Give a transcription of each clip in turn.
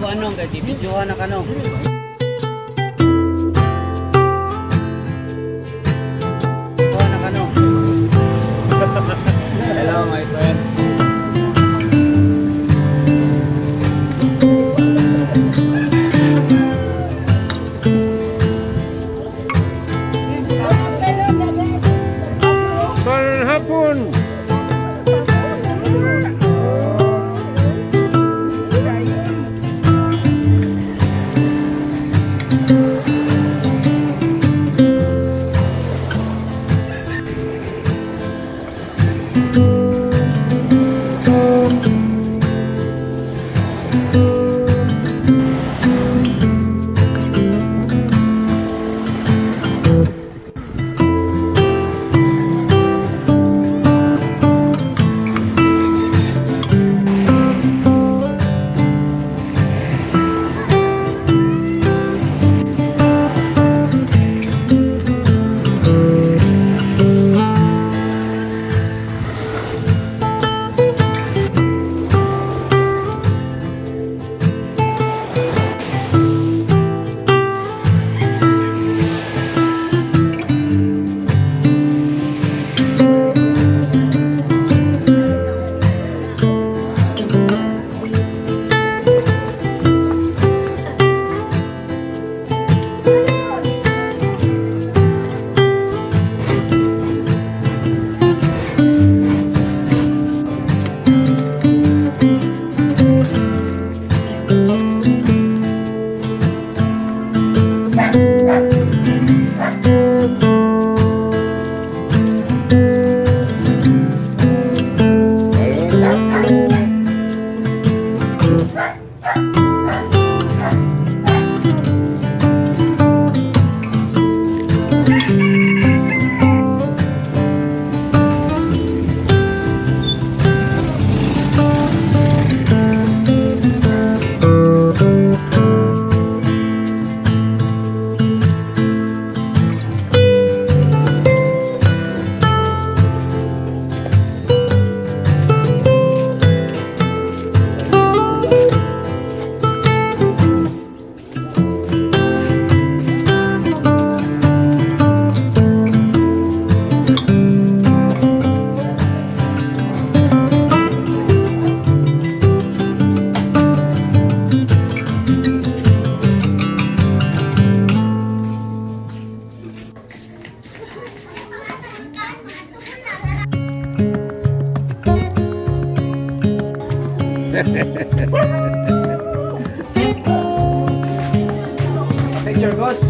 ko anong kay di videohan na kanong. Videohan na kanong. Picture, boss.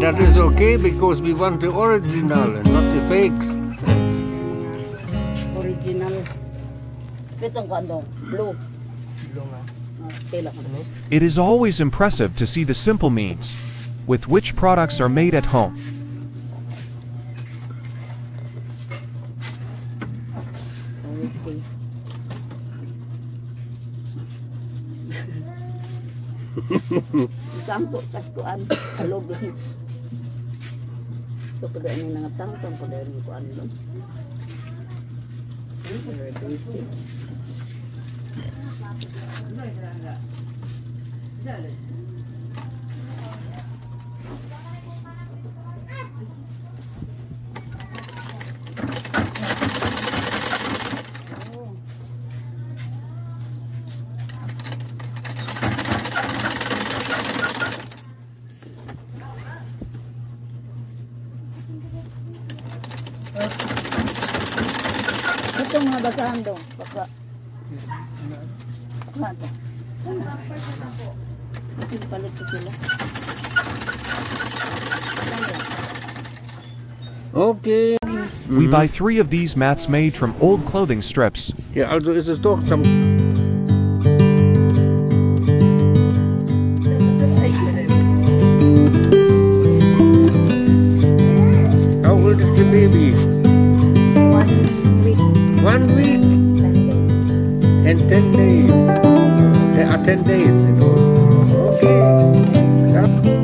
And that is okay because we want the original and not the fakes. Original. Itong kandong, blue. Blue nga. Tila ko. It is always impressive to see the simple means with which products are made at home. Okay. Sampo, kaskuan, alog lang. So, pagdaan yung nangatangtang, pagdaan yung kuan doon. Very mga basahan dong, baka. Baka ito. Ito palit ko sila. Okay. We buy three of these mats made from old clothing strips. Ja, also ist es doch some. Okay. Yeah.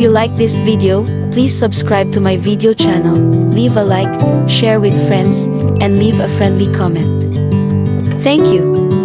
If you like this video, please subscribe to my video channel, leave a like, share with friends, and leave a friendly comment. Thank you.